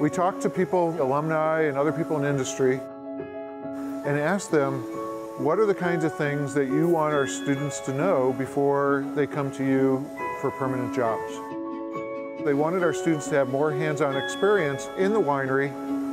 We talk to people, alumni and other people in industry, and ask them, what are the kinds of things that you want our students to know before they come to you for permanent jobs? They wanted our students to have more hands-on experience in the winery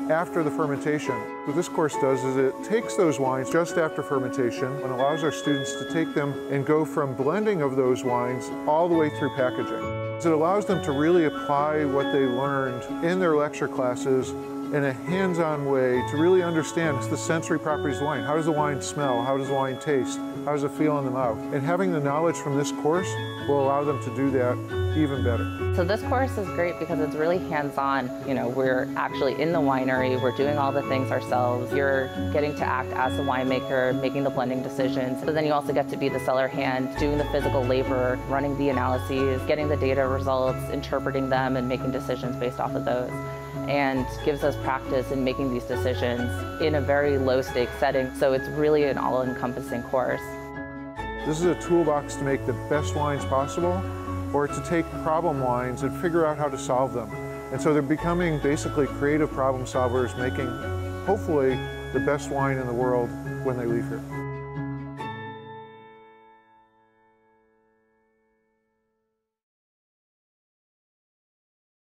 after the fermentation. What this course does is it takes those wines just after fermentation and allows our students to take them and go from blending of those wines all the way through packaging. It allows them to really apply what they learned in their lecture classes in a hands-on way to really understand the sensory properties of wine. How does the wine smell? How does the wine taste? How does it feel in the mouth? And having the knowledge from this course will allow them to do that even better. So this course is great because it's really hands-on. You know, we're actually in the winery, we're doing all the things ourselves. You're getting to act as the winemaker, making the blending decisions, but then you also get to be the cellar hand, doing the physical labor, running the analyses, getting the data results, interpreting them, and making decisions based off of those and gives us practice in making these decisions in a very low stake setting. So it's really an all encompassing course. This is a toolbox to make the best wines possible or to take problem wines and figure out how to solve them. And so they're becoming basically creative problem solvers, making hopefully the best wine in the world when they leave here.